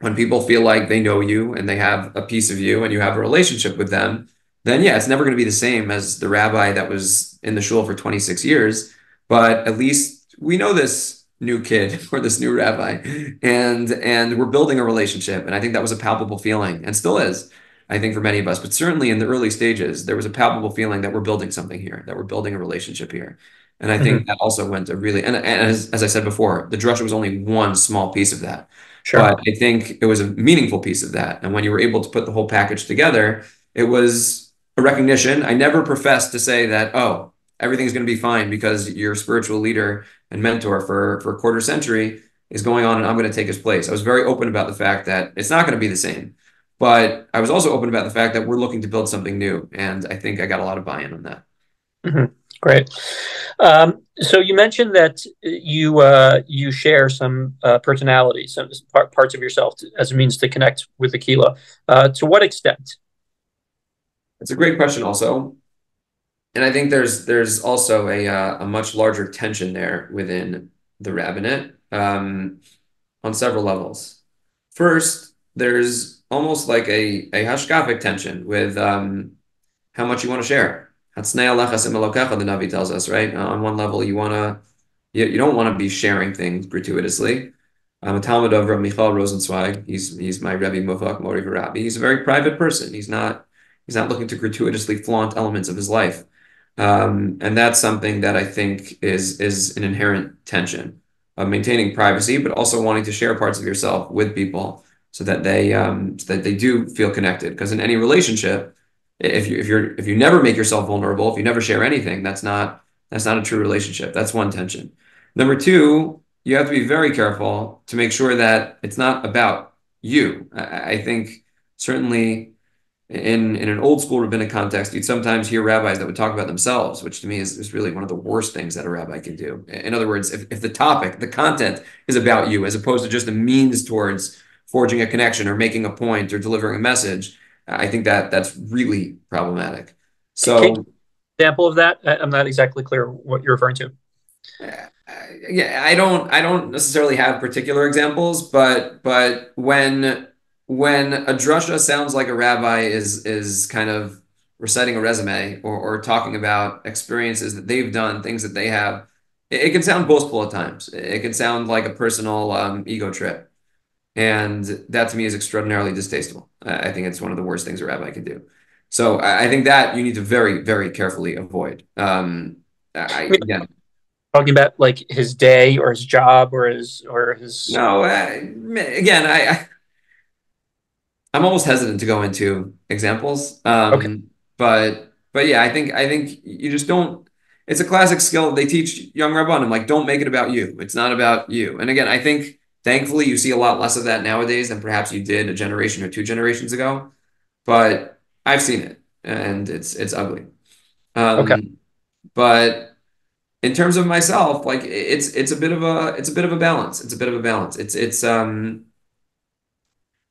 When people feel like they know you and they have a piece of you and you have a relationship with them, then yeah, it's never going to be the same as the rabbi that was in the shul for 26 years. But at least we know this new kid or this new rabbi, and and we're building a relationship. And I think that was a palpable feeling, and still is. I think for many of us, but certainly in the early stages, there was a palpable feeling that we're building something here, that we're building a relationship here. And I think mm-hmm. that also went a really, and, and as, as I said before, the drasha was only one small piece of that. Sure. But I think it was a meaningful piece of that. And when you were able to put the whole package together, it was a recognition. I never professed to say that, oh, everything's going to be fine because your spiritual leader and mentor for, for a quarter century is going on and I'm going to take his place. I was very open about the fact that it's not going to be the same. But I was also open about the fact that we're looking to build something new. And I think I got a lot of buy in on that. Mm-hmm. Great. Um, so you mentioned that you uh, you share some uh, personality, some parts of yourself to, as a means to connect with Kehila. Uh, to what extent? It's a great question, also, and I think there's there's also a uh, a much larger tension there within the rabbinate um, on several levels. First, there's almost like a a hashkafic tension with um, how much you want to share the Navi tells us, right? Uh, on one level, you want to, you, you don't want to be sharing things gratuitously. I'm a talmid of Rabbi Michal Rosensweig. He's he's my Rebbe Muvhak Mori Rabbi. He's a very private person. He's not he's not looking to gratuitously flaunt elements of his life, um, and that's something that I think is is an inherent tension of maintaining privacy, but also wanting to share parts of yourself with people so that they um, so that they do feel connected. Because in any relationship, if you if you're if you never make yourself vulnerable, if you never share anything, that's not that's not a true relationship. That's one tension. Number two, you have to be very careful to make sure that it's not about you. I, I think certainly in in an old school rabbinic context, you'd sometimes hear rabbis that would talk about themselves, which to me is, is really one of the worst things that a rabbi can do. In other words, if, if the topic, the content is about you, as opposed to just a means towards forging a connection or making a point or delivering a message, I think that that's really problematic. So, example of that, I'm not exactly clear what you're referring to. Uh, yeah, I don't I don't necessarily have particular examples, but but when when a drasha sounds like a rabbi is is kind of reciting a resume or, or talking about experiences that they've done, things that they have, it, it can sound boastful at times. It can sound like a personal um, ego trip. And that to me is extraordinarily distasteful. I think it's one of the worst things a rabbi can do. So I think that you need to very, very carefully avoid. Um, I, again, talking about like his day or his job or his or his. No, uh, again, I, I I'm almost hesitant to go into examples. Um, okay. But but yeah, I think I think you just don't. It's a classic skill they teach young rabbanim. Like, don't make it about you. It's not about you. And again, I think Thankfully, you see a lot less of that nowadays than perhaps you did a generation or two generations ago. But I've seen it, and it's it's ugly. Um, okay. But in terms of myself, like it's it's a bit of a it's a bit of a balance. It's a bit of a balance. It's it's um.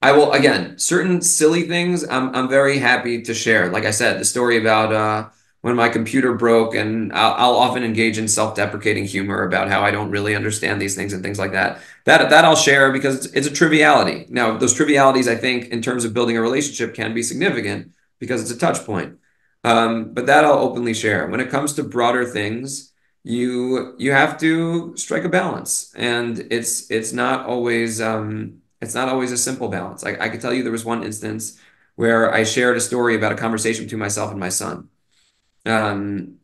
I will again certain silly things. I'm I'm very happy to share. Like I said, the story about uh when my computer broke and I'll, I'll often engage in self-deprecating humor about how I don't really understand these things and things like that. That that I'll share because it's, it's a triviality. Now, those trivialities, I think, in terms of building a relationship, can be significant because it's a touch point. Um, but that I'll openly share. When it comes to broader things, you you have to strike a balance, and it's it's not always um, it's not always a simple balance. I, I can tell you there was one instance where I shared a story about a conversation between myself and my son um,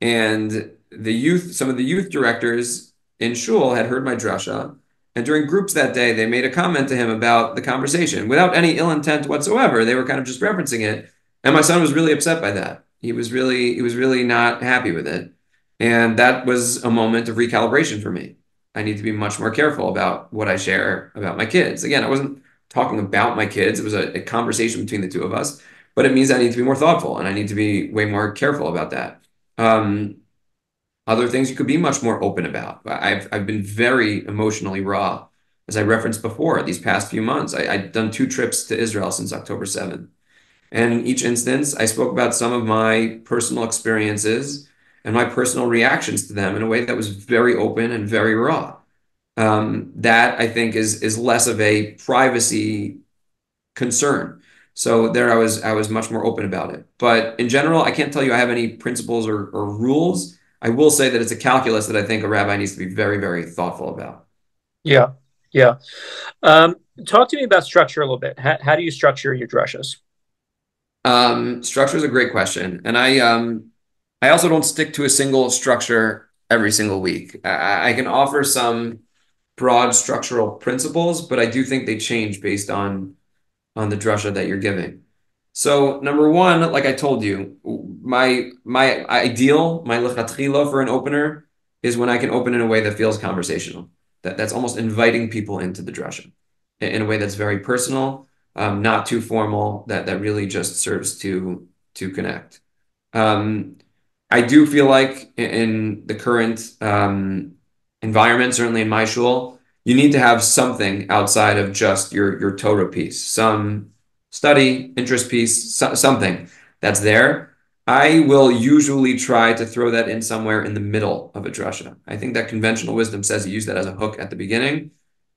and the youth, some of the youth directors in shul had heard my drasha, and during groups that day, they made a comment to him about the conversation without any ill intent whatsoever. They were kind of just referencing it, and my son was really upset by that. He was really, he was really not happy with it, and that was a moment of recalibration for me. I need to be much more careful about what I share about my kids. Again, I wasn't talking about my kids; it was a, a conversation between the two of us but it means I need to be more thoughtful and I need to be way more careful about that. Um, other things you could be much more open about. I've I've been very emotionally raw, as I referenced before. These past few months, I, I've done two trips to Israel since October seventh, And in each instance, I spoke about some of my personal experiences and my personal reactions to them in a way that was very open and very raw. Um, that I think is is less of a privacy concern. So there I was I was much more open about it. But in general, I can't tell you I have any principles or, or rules. I will say that it's a calculus that I think a rabbi needs to be very, very thoughtful about. Yeah. Yeah. Um, talk to me about structure a little bit. How, how do you structure your drushes? Um, structure is a great question. And I um I also don't stick to a single structure every single week. I, I can offer some broad structural principles, but I do think they change based on on the drasha that you're giving. So number one, like I told you, my my ideal, my lechatchila for an opener is when I can open in a way that feels conversational. That that's almost inviting people into the drasha in a way that's very personal, um, not too formal. That that really just serves to to connect. Um, I do feel like in the current um, environment, certainly in my shul, you need to have something outside of just your your Torah piece, some study, interest piece, so, something that's there. I will usually try to throw that in somewhere in the middle of a drasha. I think that conventional wisdom says you use that as a hook at the beginning.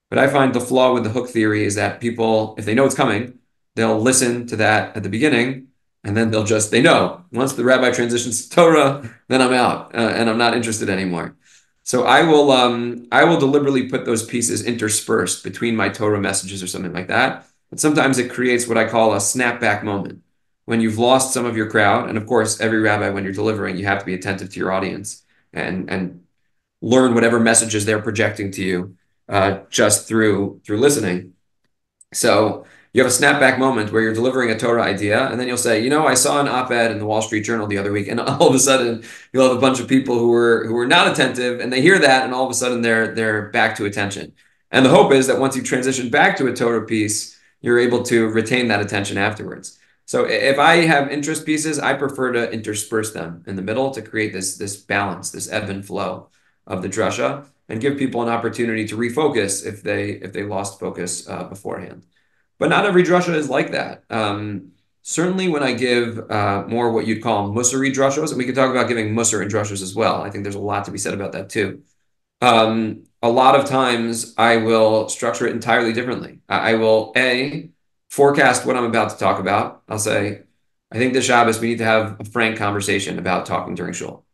But I find the flaw with the hook theory is that people, if they know it's coming, they'll listen to that at the beginning and then they'll just, they know once the rabbi transitions to Torah, then I'm out uh, and I'm not interested anymore. So I will, um, I will deliberately put those pieces interspersed between my Torah messages or something like that. But sometimes it creates what I call a snapback moment when you've lost some of your crowd. And of course, every rabbi, when you're delivering, you have to be attentive to your audience and, and learn whatever messages they're projecting to you uh, just through, through listening. So you have a snapback moment where you're delivering a Torah idea, and then you'll say, you know, I saw an op-ed in the Wall Street Journal the other week, and all of a sudden you'll have a bunch of people who were who were not attentive, and they hear that, and all of a sudden they're they're back to attention. And the hope is that once you transition back to a Torah piece, you're able to retain that attention afterwards. So if I have interest pieces, I prefer to intersperse them in the middle to create this this balance, this ebb and flow of the drasha, and give people an opportunity to refocus if they if they lost focus uh, beforehand. But not every drasha is like that. Um, certainly, when I give uh, more what you'd call musari drushos, and we could talk about giving musar in drushos as well. I think there's a lot to be said about that too. Um, a lot of times, I will structure it entirely differently. I will a forecast what I'm about to talk about. I'll say, I think this Shabbos we need to have a frank conversation about talking during shul.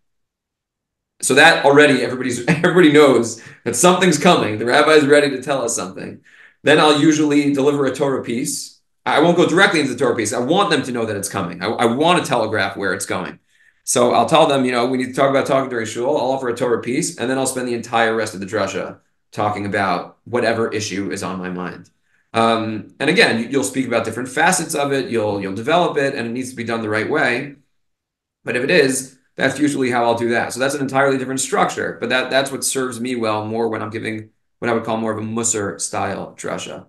So that already everybody's everybody knows that something's coming. The rabbi is ready to tell us something. Then I'll usually deliver a Torah piece. I won't go directly into the Torah piece. I want them to know that it's coming. I, I want to telegraph where it's going. So I'll tell them, you know, we need to talk about talking during shul. I'll offer a Torah piece, and then I'll spend the entire rest of the drasha talking about whatever issue is on my mind. Um, and again, you'll speak about different facets of it. You'll you'll develop it, and it needs to be done the right way. But if it is, that's usually how I'll do that. So that's an entirely different structure. But that that's what serves me well more when I'm giving what I would call more of a Musser style drasha.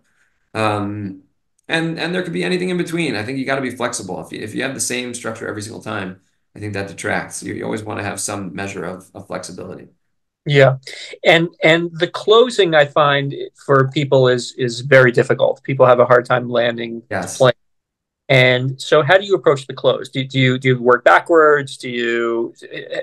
Um, and and there could be anything in between. I think you got to be flexible. If you, if you have the same structure every single time, I think that detracts. You, you always want to have some measure of, of flexibility. Yeah, and and the closing I find for people is is very difficult. People have a hard time landing yes. plane. And so, how do you approach the close? Do, do you do you work backwards? Do you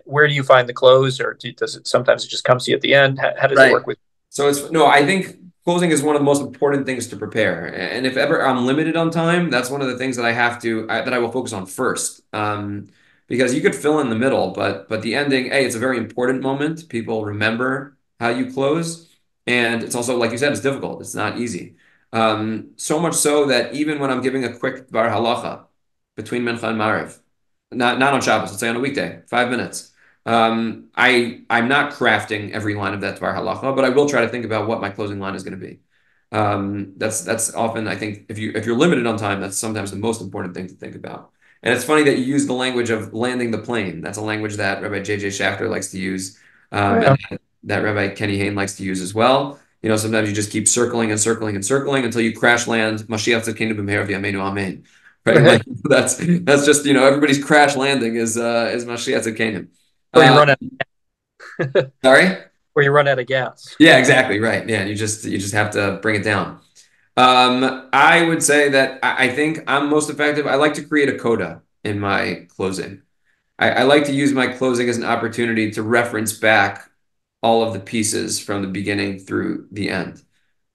where do you find the close, or do, does it sometimes it just comes to you at the end? How, how does right. it work with? So it's no, I think closing is one of the most important things to prepare. And if ever I'm limited on time, that's one of the things that I have to I, that I will focus on first. Um, because you could fill in the middle, but but the ending, hey, it's a very important moment. People remember how you close, and it's also like you said, it's difficult. It's not easy. Um, so much so that even when I'm giving a quick dvar halacha between mincha and maariv, not not on Shabbos, let's say on a weekday, five minutes. Um, I I'm not crafting every line of that Dvar Halacha, but I will try to think about what my closing line is going to be. Um, that's that's often I think if you if you're limited on time, that's sometimes the most important thing to think about. And it's funny that you use the language of landing the plane. That's a language that Rabbi J.J. Schachter likes to use, um, yeah. that Rabbi Kenny Hain likes to use as well. You know, sometimes you just keep circling and circling and circling until you crash land. Mashiach kingdom b'meir v'yameinu amen. Right? Like, that's that's just you know everybody's crash landing is uh, is Mashiach Tzidkenu. Or you uh, run out. Of sorry. Or you run out of gas. Yeah, exactly. Right. Yeah, you just you just have to bring it down. Um, I would say that I, I think I'm most effective. I like to create a coda in my closing. I, I like to use my closing as an opportunity to reference back all of the pieces from the beginning through the end.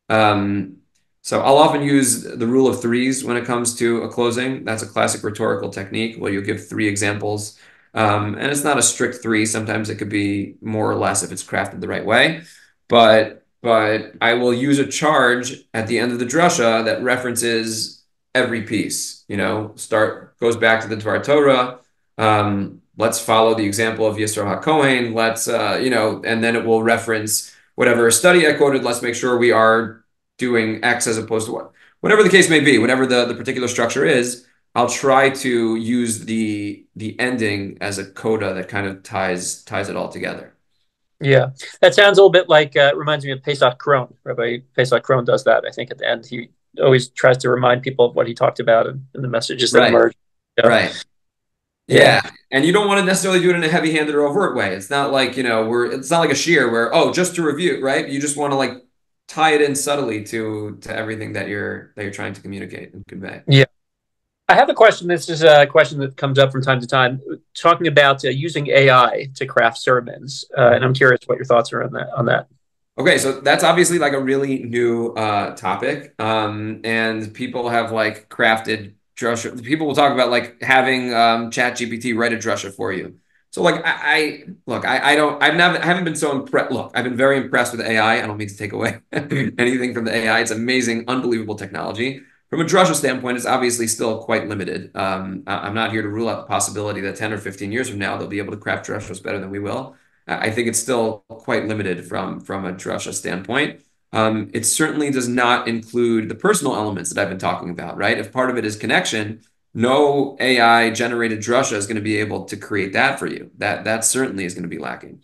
Um, so I'll often use the rule of threes when it comes to a closing. That's a classic rhetorical technique where you'll give three examples. Um, and it's not a strict three. Sometimes it could be more or less if it's crafted the right way. But but I will use a charge at the end of the drasha that references every piece. You know, start goes back to the Dvar Torah. Um, let's follow the example of Yisro HaKohen. Let's uh, you know, and then it will reference whatever study I quoted. Let's make sure we are doing X as opposed to what, whatever the case may be, whatever the, the particular structure is. I'll try to use the the ending as a coda that kind of ties ties it all together. Yeah, that sounds a little bit like uh, reminds me of Pesach Krohn. Rabbi Pesach Krohn does that. I think at the end he always tries to remind people of what he talked about and, and the messages that right. emerge. Yeah. Right. Yeah. yeah. And you don't want to necessarily do it in a heavy-handed or overt way. It's not like, you know, we're it's not like a shiur where, oh, just to review, right? You just want to like tie it in subtly to to everything that you're that you're trying to communicate and convey. Yeah. I have a question. This is a question that comes up from time to time, talking about uh, using AI to craft sermons, uh, and I'm curious what your thoughts are on that. On that. Okay, so that's obviously like a really new uh, topic, um, and people have like crafted drusha. People will talk about like having um, Chat GPT write a drusha for you. So like I, I look, I, I don't, I've never, I haven't been so impressed. Look, I've been very impressed with AI. I don't mean to take away anything from the AI. It's amazing, unbelievable technology from a drasha standpoint, it's obviously still quite limited. Um, I'm not here to rule out the possibility that 10 or 15 years from now, they'll be able to craft drashas better than we will. I think it's still quite limited from, from a drasha standpoint. Um, it certainly does not include the personal elements that I've been talking about, right? If part of it is connection, no AI generated drasha is going to be able to create that for you. That, that certainly is going to be lacking.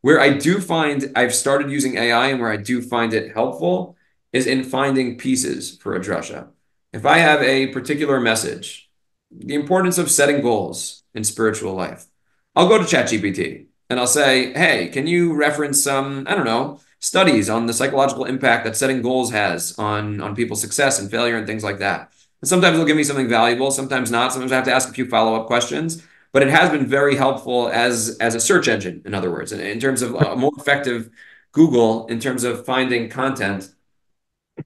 Where I do find I've started using AI and where I do find it helpful is in finding pieces for a drasha. If I have a particular message, the importance of setting goals in spiritual life, I'll go to ChatGPT and I'll say, hey, can you reference some, I don't know, studies on the psychological impact that setting goals has on, on people's success and failure and things like that. And sometimes it'll give me something valuable, sometimes not. Sometimes I have to ask a few follow-up questions. But it has been very helpful as, as a search engine, in other words, in, in terms of a more effective Google in terms of finding content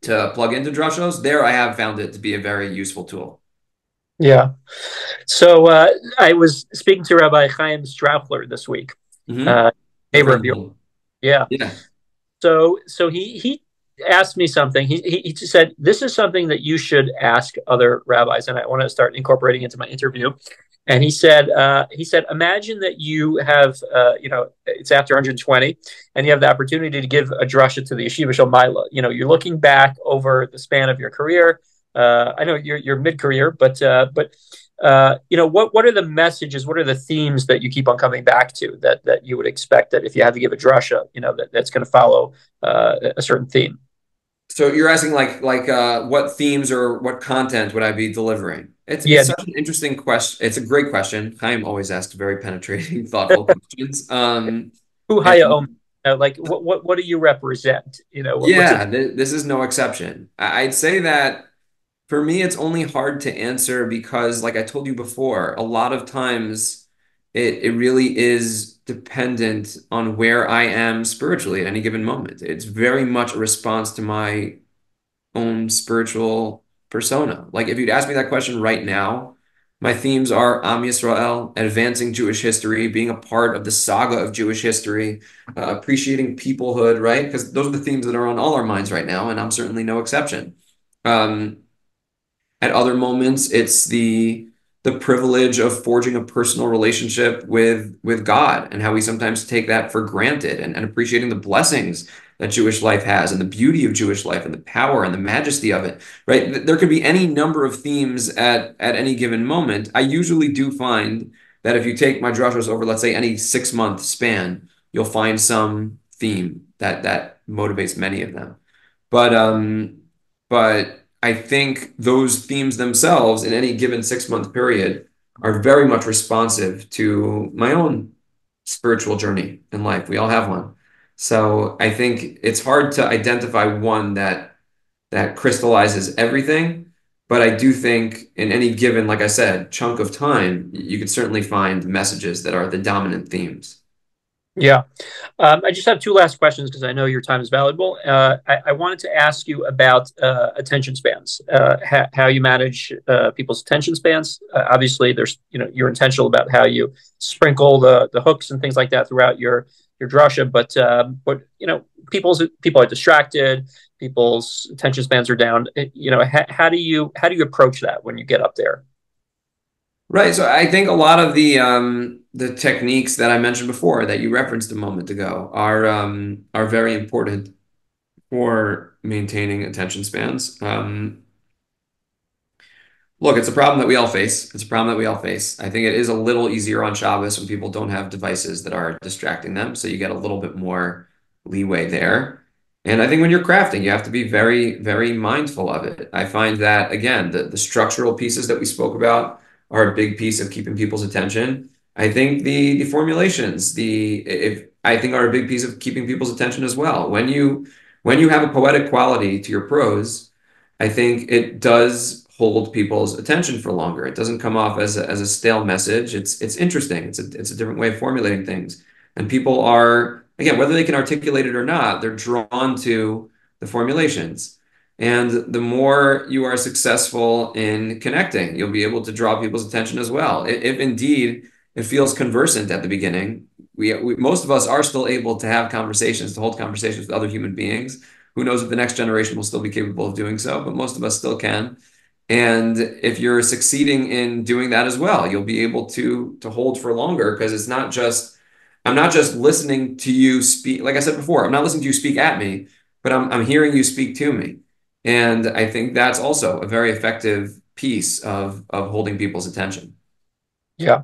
to plug into Drushos, there I have found it to be a very useful tool. Yeah. So uh, I was speaking to Rabbi Chaim Strauchler this week, mm-hmm. uh, neighbor of yours. Yeah. Yeah. So so he he asked me something. He, he he said this is something that you should ask other rabbis, and I want to start incorporating into my interview. And he said, uh, he said, imagine that you have, uh, you know, it's after 120, and you have the opportunity to give a drasha to the yeshiva shel maalah. You know, you're looking back over the span of your career. Uh, I know you're, you're mid-career, but uh, but uh, you know, what what are the messages? What are the themes that you keep on coming back to that that you would expect that if you had to give a drasha, you know, that, that's going to follow uh, a certain theme? So you're asking like like uh, what themes or what content would I be delivering? It's, yeah. it's such an interesting question. It's a great question. Chaim always asks very penetrating, thoughtful questions. Um, Who Haya uh, like what, what what do you represent? You know, what, yeah, th- this is no exception. I'd say that for me, it's only hard to answer because, like I told you before, a lot of times it it really is dependent on where I am spiritually at any given moment. It's very much a response to my own spiritual persona. Like if you'd ask me that question right now, my themes are Am Yisrael, advancing Jewish history, being a part of the saga of Jewish history, uh, appreciating peoplehood, right? Because those are the themes that are on all our minds right now, and I'm certainly no exception. Um, at other moments, it's the the privilege of forging a personal relationship with with God and how we sometimes take that for granted and, and appreciating the blessings that Jewish life has and the beauty of Jewish life and the power and the majesty of it, right? There could be any number of themes at, at any given moment. I usually do find that if you take my drashos over, let's say, any six month span, you'll find some theme that that motivates many of them. But um, but I think those themes themselves in any given six month period are very much responsive to my own spiritual journey in life. We all have one. So I think it's hard to identify one that that crystallizes everything. But I do think in any given, like I said, chunk of time, you could certainly find messages that are the dominant themes. Yeah. Um, I just have two last questions because I know your time is valuable. Uh, I, I, wanted to ask you about uh, attention spans, uh, ha- how you manage uh, people's attention spans. Uh, obviously, there's you know you're intentional about how you sprinkle the the hooks and things like that throughout your your drasha, but um, but you know people's people are distracted, people's attention spans are down. You know, how do you how do you approach that when you get up there? Right. So I think a lot of the um, the techniques that I mentioned before that you referenced a moment ago are um, are very important for maintaining attention spans. Um, look, it's a problem that we all face. It's a problem that we all face. I think it is a little easier on Shabbos when people don't have devices that are distracting them, so you get a little bit more leeway there. And I think when you're crafting, you have to be very, very mindful of it. I find that again, the the structural pieces that we spoke about are a big piece of keeping people's attention. I think the the formulations, the if I think are a big piece of keeping people's attention as well. When you when you have a poetic quality to your prose, I think it does hold people's attention for longer. It doesn't come off as a, as a stale message. It's it's interesting. It's a it's a different way of formulating things, and people are again whether they can articulate it or not, they're drawn to the formulations. And the more you are successful in connecting, you'll be able to draw people's attention as well. If, indeed it feels conversant at the beginning, we, we, most of us are still able to have conversations, to hold conversations with other human beings. Who knows if the next generation will still be capable of doing so, but most of us still can. And if you're succeeding in doing that as well, you'll be able to to hold for longer because it's not just I'm not just listening to you speak. Like I said before, I'm not listening to you speak at me, but I'm I'm hearing you speak to me. And I think that's also a very effective piece of, of holding people's attention. Yeah.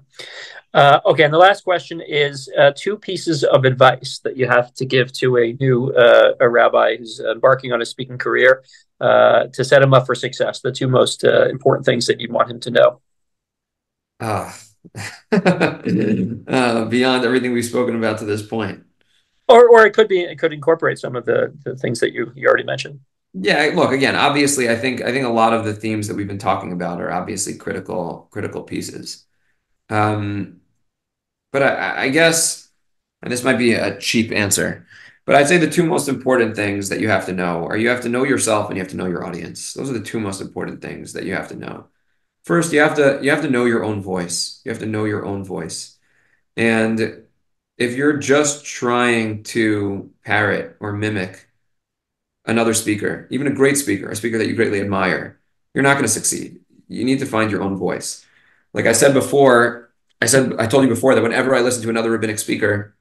Uh, okay, and the last question is uh, two pieces of advice that you have to give to a new uh, a rabbi who's embarking on a speaking career uh, to set him up for success. The two most uh, important things that you'd want him to know. Ah, uh, beyond everything we've spoken about to this point. Or, or it could be it could incorporate some of the, the things that you you already mentioned. Yeah, look, again, obviously, I think I think a lot of the themes that we've been talking about are obviously critical critical pieces. Um, but I, I guess, and this might be a cheap answer, but I'd say the two most important things that you have to know are you have to know yourself and you have to know your audience. Those are the two most important things that you have to know. First, you have to you have to know your own voice. You have to know your own voice. And if you're just trying to parrot or mimic another speaker, even a great speaker, a speaker that you greatly admire, you're not going to succeed. You need to find your own voice. Like I said before, I said I told you before that whenever I listen to another rabbinic speaker,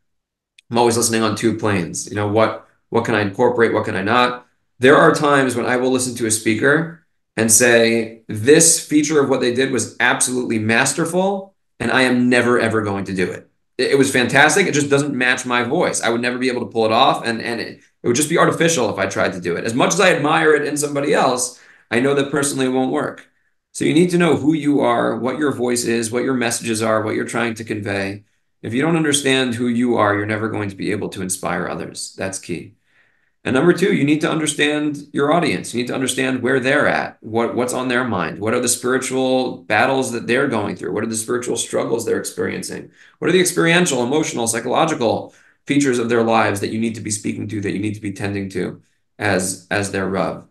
I'm always listening on two planes. You know, what what can I incorporate, what can I not? There are times when I will listen to a speaker and say, this feature of what they did was absolutely masterful, and I am never ever going to do it. It, was fantastic. It just doesn't match my voice. I would never be able to pull it off, and and it, it would just be artificial if I tried to do it. As much as I admire it in somebody else, I know that personally it won't work. So you need to know who you are, what your voice is, what your messages are, what you're trying to convey. If you don't understand who you are, you're never going to be able to inspire others. That's key. And number two, you need to understand your audience. You need to understand where they're at, what, what's on their mind, what are the spiritual battles that they're going through, what are the spiritual struggles they're experiencing, what are the experiential, emotional, psychological features of their lives that you need to be speaking to, that you need to be tending to as as their rub.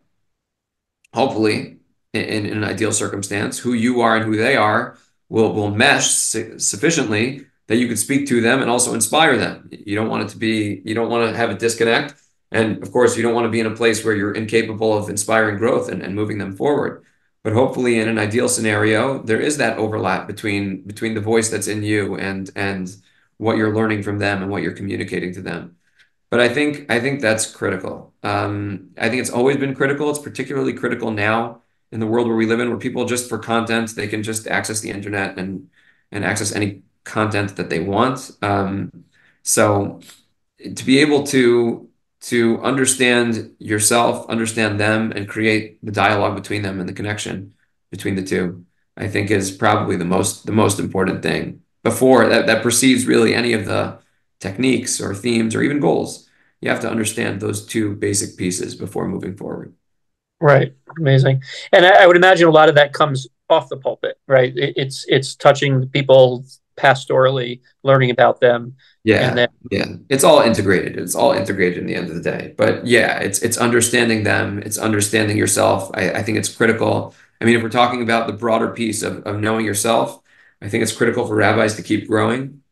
Hopefully, in, in an ideal circumstance, who you are and who they are will will mesh su- sufficiently that you can speak to them and also inspire them. You don't want it to be you don't want to have a disconnect. And of course, you don't want to be in a place where you're incapable of inspiring growth and, and moving them forward. But hopefully, in an ideal scenario, there is that overlap between between the voice that's in you and and what you're learning from them and what you're communicating to them. But I think I think that's critical. Um, I think it's always been critical. It's particularly critical now in the world where we live in, where people just for content they can just access the internet and and access any content that they want. Um, so to be able to to understand yourself, understand them, and create the dialogue between them and the connection between the two, I think is probably the most the most important thing before that, that precedes really any of the techniques or themes or even goals. You have to understand those two basic pieces before moving forward. Right. Amazing. And I, I, would imagine a lot of that comes off the pulpit, right? It, it's it's touching people pastorally, learning about them. Yeah. Then- yeah. It's all integrated. It's all integrated in the end of the day. But yeah, it's it's understanding them, it's understanding yourself. I, I think it's critical. I mean, if we're talking about the broader piece of, of knowing yourself, I think it's critical for rabbis to keep growing.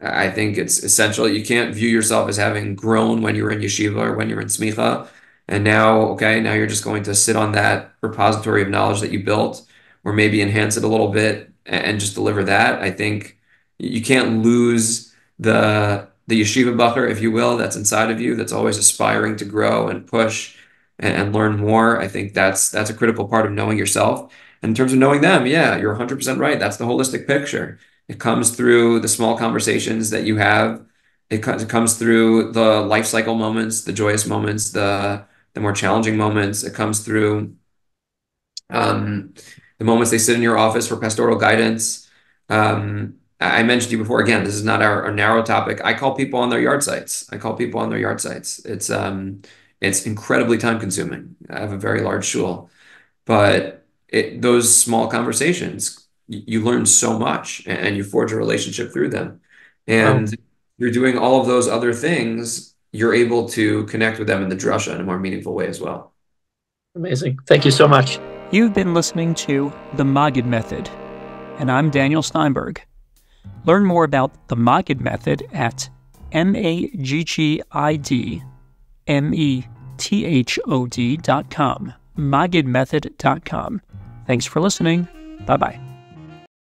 I think it's essential. You can't view yourself as having grown when you were in yeshiva or when you're in smicha. And now, okay, now you're just going to sit on that repository of knowledge that you built, or maybe enhance it a little bit and just deliver that. I think you can't lose the the yeshiva bochur, if you will, that's inside of you, that's always aspiring to grow and push and, and learn more. I think that's that's a critical part of knowing yourself. In terms of knowing them, yeah, you're 100% right. That's the holistic picture. It comes through the small conversations that you have. It, it comes through the life cycle moments, the joyous moments, the the more challenging moments. It comes through um, the moments they sit in your office for pastoral guidance. Um, I mentioned to you before, again, this is not our, our, narrow topic. I call people on their yahrzeits. I call people on their yahrzeits. It's um, it's incredibly time consuming. I have a very large shul, but it, those small conversations, you learn so much and you forge a relationship through them. And wow. you're doing all of those other things, you're able to connect with them in the drasha in a more meaningful way as well. Amazing. Thank you so much. You've been listening to The Maggid Method, and I'm Daniel Steinberg. Learn more about the Maggid Method at M-A-G-G-I-D M-E-T-H-O-D dot com, maggidmethod.com. Thanks for listening. Bye bye.